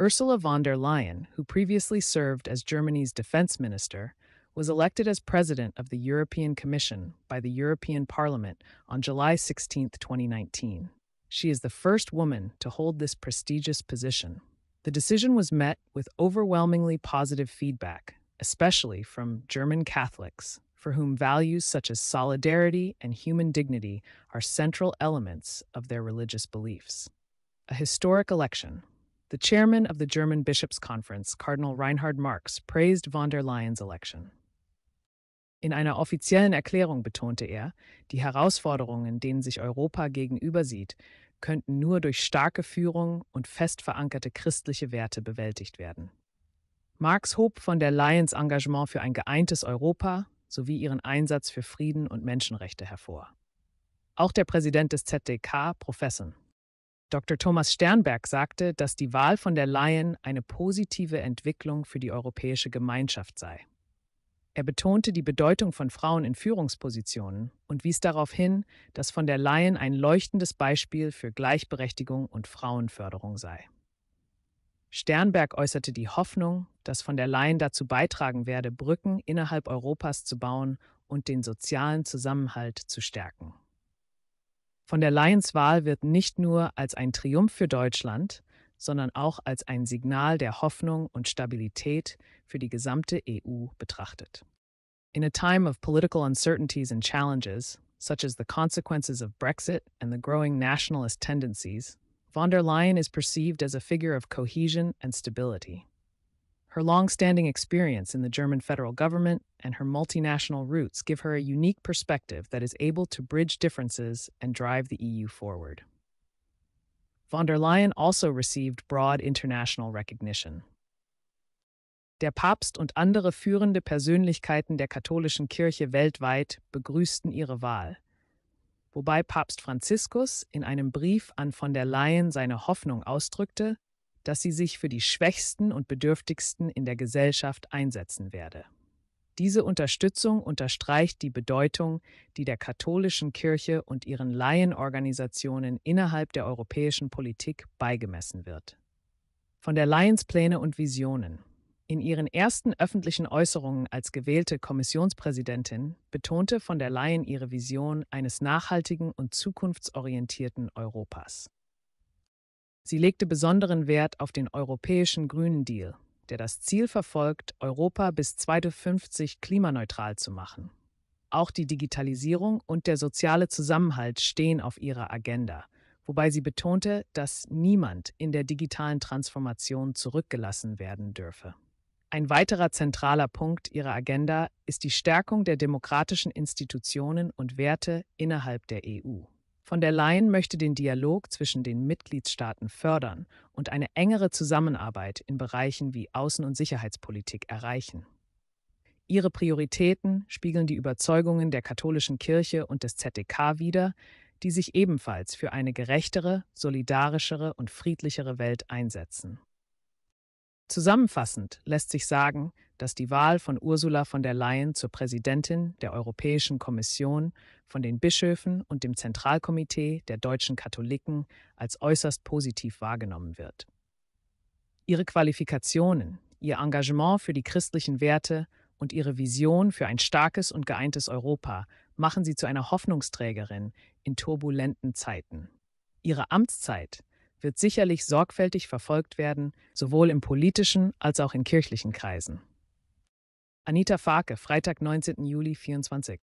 Ursula von der Leyen, who previously served as Germany's defense minister, was elected as president of the European Commission by the European Parliament on July 16, 2019. She is the first woman to hold this prestigious position. The decision was met with overwhelmingly positive feedback, especially from German Catholics, for whom values such as solidarity and human dignity are central elements of their religious beliefs. A historic election. The chairman of the German Bishops' Conference, Cardinal Reinhard Marx, praised von der Leyen's election. In einer offiziellen Erklärung betonte er, die Herausforderungen, denen sich Europa gegenüber sieht, könnten nur durch starke Führung und fest verankerte christliche Werte bewältigt werden. Marx hob von der Lions Engagement für ein geeintes Europa sowie ihren Einsatz für Frieden und Menschenrechte hervor. Auch der Präsident des ZDK, Professor Dr. Thomas Sternberg sagte, dass die Wahl von der Leyen eine positive Entwicklung für die europäische Gemeinschaft sei. Er betonte die Bedeutung von Frauen in Führungspositionen und wies darauf hin, dass von der Leyen ein leuchtendes Beispiel für Gleichberechtigung und Frauenförderung sei. Sternberg äußerte die Hoffnung, dass von der Leyen dazu beitragen werde, Brücken innerhalb Europas zu bauen und den sozialen Zusammenhalt zu stärken. Von der Leyens Wahl wird nicht nur als ein Triumph für Deutschland, sondern auch als ein Signal der Hoffnung und Stabilität für die gesamte EU betrachtet. In a time of political uncertainties and challenges, such as the consequences of Brexit and the growing nationalist tendencies, von der Leyen is perceived as a figure of cohesion and stability. Her long-standing experience in the German federal government and her multinational roots give her a unique perspective that is able to bridge differences and drive the EU forward. Von der Leyen also received broad international recognition. Der Papst und andere führende Persönlichkeiten der katholischen Kirche weltweit begrüßten ihre Wahl, wobei Papst Franziskus in einem Brief an von der Leyen seine Hoffnung ausdrückte, dass sie sich für die Schwächsten und Bedürftigsten in der Gesellschaft einsetzen werde. Diese Unterstützung unterstreicht die Bedeutung, die der katholischen Kirche und ihren Laienorganisationen innerhalb der europäischen Politik beigemessen wird. Von der Lions Pläne und Visionen. In ihren ersten öffentlichen Äußerungen als gewählte Kommissionspräsidentin betonte von der Leyen ihre Vision eines nachhaltigen und zukunftsorientierten Europas. Sie legte besonderen Wert auf den europäischen Grünen Deal, der das Ziel verfolgt, Europa bis 2050 klimaneutral zu machen. Auch die Digitalisierung und der soziale Zusammenhalt stehen auf ihrer Agenda, wobei sie betonte, dass niemand in der digitalen Transformation zurückgelassen werden dürfe. Ein weiterer zentraler Punkt ihrer Agenda ist die Stärkung der demokratischen Institutionen und Werte innerhalb der EU. Von der Leyen möchte den Dialog zwischen den Mitgliedstaaten fördern und eine engere Zusammenarbeit in Bereichen wie Außen- und Sicherheitspolitik erreichen. Ihre Prioritäten spiegeln die Überzeugungen der katholischen Kirche und des ZDK wider, die sich ebenfalls für eine gerechtere, solidarischere und friedlichere Welt einsetzen. Zusammenfassend lässt sich sagen, dass die Wahl von Ursula von der Leyen zur Präsidentin der Europäischen Kommission von den Bischöfen und dem Zentralkomitee der deutschen Katholiken als äußerst positiv wahrgenommen wird. Ihre Qualifikationen, ihr Engagement für die christlichen Werte und ihre Vision für ein starkes und geeintes Europa machen sie zu einer Hoffnungsträgerin in turbulenten Zeiten. Ihre Amtszeit wird sicherlich sorgfältig verfolgt werden, sowohl im politischen als auch in kirchlichen Kreisen. Anita Farke, Freitag, 19. Juli 24.